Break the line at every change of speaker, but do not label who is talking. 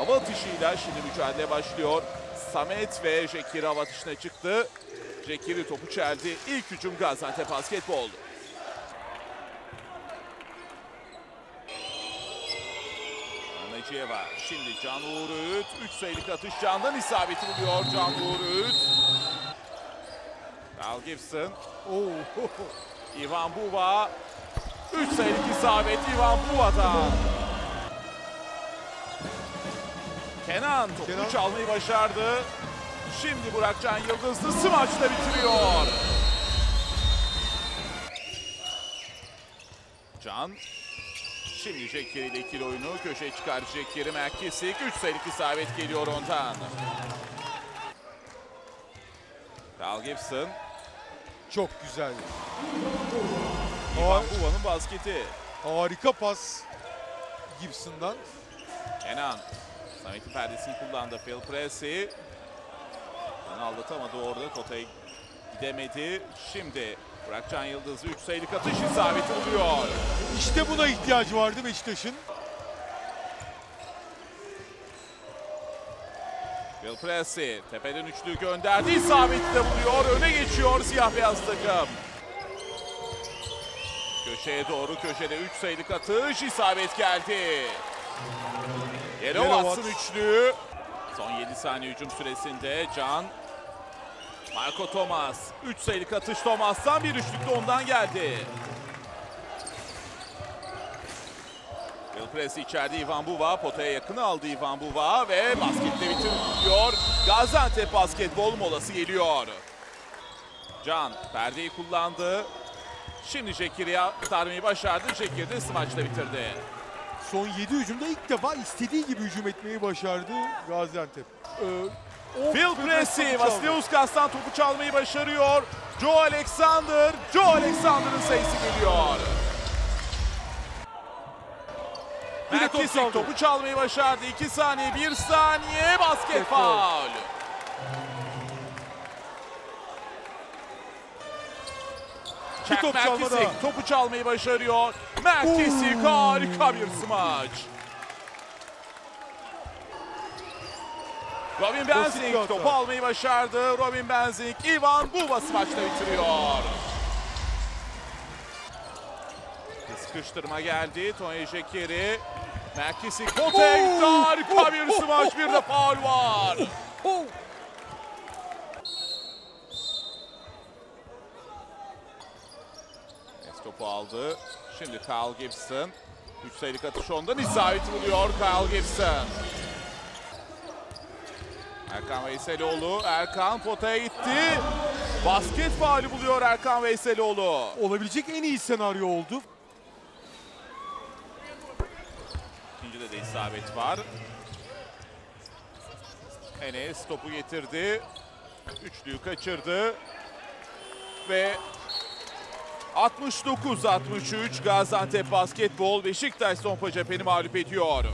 Hava atışıyla şimdi mücadele başlıyor. Samet ve Jekiri hava atışına çıktı. Jekiri topu çeldi. İlk hücum Gaziantep basketbol. Naciye var. Şimdi Can Uğur Öğüt. 3 sayılık atış Can'dan isabeti buluyor Can Uğur Öğüt. Al Gibson.
Oo.
Ivan Buva. 3 sayılık isabet Ivan Buva'dan. Kenan topu
Kenan.
çalmayı başardı. Şimdi Burakcan Yıldızlı smaçla bitiriyor. Can. Şimdi Jekiri ile ikili oyunu köşeye çıkardı Jekiri Merkesik. 3 sayılık isabet geliyor ondan. Carl Gibson.
Çok güzel.
Ivan Buva'nın basketi.
Harika pas Gibson'dan.
Kenan. Samet'in perdesini kullandı. Phil Pressey. Onu aldatamadı orada. Kota'ya gidemedi. Şimdi Burakcan Yıldız 3 sayılık atış isabeti buluyor.
İşte buna ihtiyacı vardı Beşiktaş'ın.
Phil Pressey tepeden üçlüyü gönderdi. İsabeti de buluyor. Öne geçiyor siyah beyaz takım. Köşeye doğru köşede 3 sayılık atış isabet geldi. Yere Watson üçlü. Son 7 saniye hücum süresinde Can. Marco Thomas. 3 sayılık atış Thomas'tan bir üçlük de ondan geldi. Will Press içeride Ivan Buva. Potaya yakın aldı Ivan Buva ve basketle bitiriyor. Gaziantep basketbol molası geliyor. Can perdeyi kullandı. Şimdi Jekir'e sarmayı başardı. Jekir de smaçla bitirdi.
Son 7 hücumda ilk defa istediği gibi hücum etmeyi başardı Gaziantep. Ee,
Phil Pressey. Vasiliuskas'tan topu çalmayı başarıyor. Joe Alexander, Joe Alexander'ın sayısı geliyor.
De top
topu çalmayı başardı. 2 saniye, 1 saniye basket
Basket
faul.
Bir top çalma
Merkesik
daha.
topu çalmayı başarıyor. Merkesik harika bir smaç. Robin Benzing topu almayı başardı. Robin Benzing, Ivan Buba smaçla bitiriyor. Sıkıştırma geldi. Tony Jekeri. Merkesik.
Oo.
Harika bir smaç. Bir de faul var. Topu aldı. Şimdi Kyle Gibson. 3 sayılık atış ondan isabeti buluyor Kyle Gibson. Erkan Veyseloğlu. Erkan potaya gitti. Basket faali buluyor Erkan Veyseloğlu.
Olabilecek en iyi senaryo oldu.
İkincide de isabet var. Enes topu getirdi. Üçlüyü kaçırdı. Ve 69-63 Gaziantep Basketbol Beşiktaş cepheni mağlup ediyor.